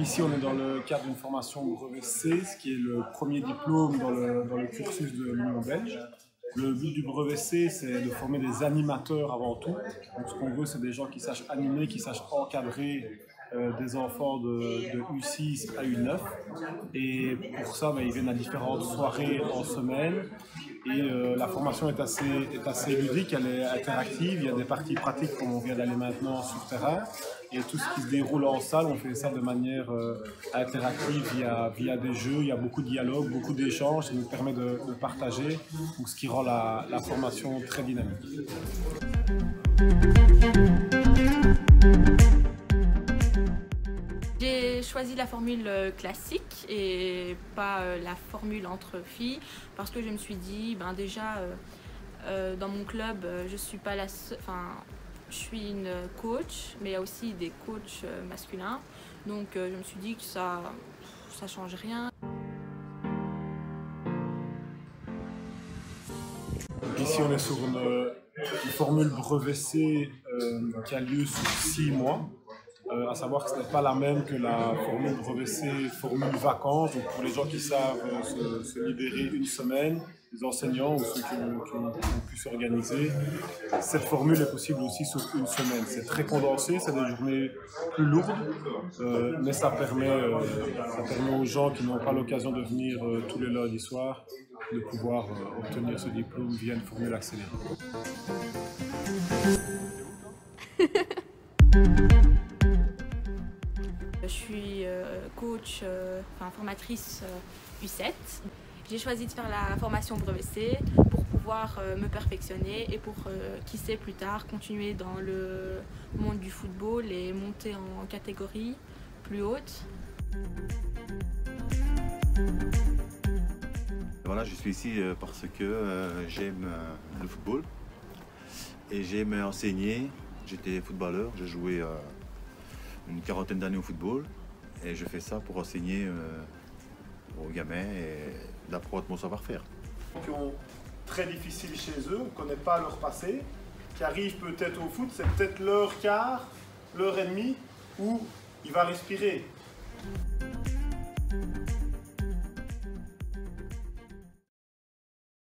Ici, on est dans le cadre d'une formation brevet C, ce qui est le premier diplôme dans le, dans le cursus de l'Union belge. Le but du brevet C, c'est de former des animateurs avant tout. Donc, ce qu'on veut, c'est des gens qui sachent animer, qui sachent encadrer euh, des enfants de, de, U6 à U9. Et pour ça, ben, ils viennent à différentes soirées en semaine. Et euh, la formation est assez, est assez ludique, elle est interactive. Il y a des parties pratiques comme on vient d'aller maintenant sur terrain. Et tout ce qui se déroule en salle, on fait ça de manière euh, interactive via, via des jeux. Il y a beaucoup de dialogues, beaucoup d'échanges. Ça nous permet de, partager, donc ce qui rend la formation très dynamique. J'ai choisi la formule euh, classique et pas euh, la formule entre filles parce que je me suis dit, ben déjà, euh, dans mon club, je suis pas la seule, enfin, je suis une coach, mais il y a aussi des coachs masculins. Donc je me suis dit que ça, ça change rien. Ici, on est sur une, une formule brevet C euh, qui a lieu sur six mois. Euh, à savoir que ce n'est pas la même que la formule brevet formule vacances. Donc pour les gens qui savent euh, se, libérer une semaine, les enseignants ou ceux qui ont, pu s'organiser, cette formule est possible aussi sur une semaine. C'est très condensé, c'est des journées plus lourdes, euh, mais ça permet, ça permet aux gens qui n'ont pas l'occasion de venir tous les lundis soirs de pouvoir obtenir ce diplôme via une formule accélérée. Je suis euh, coach, euh, enfin formatrice euh, U7. J'ai choisi de faire la formation brevet C pour pouvoir euh, me perfectionner et pour, euh, qui sait, plus tard, continuer dans le monde du football et monter en catégorie plus haute. Voilà, je suis ici euh, parce que euh, j'aime euh, le football et j'aime enseigner. J'étais footballeur, joué euh, une quarantaine d'années au football et je fais ça pour enseigner euh, aux gamins et d'apprendre mon savoir-faire. qui ont très difficile chez eux, on ne connaît pas leur passé, qui arrivent peut-être au foot, c'est peut-être leur quart, leur ennemi, où il va respirer.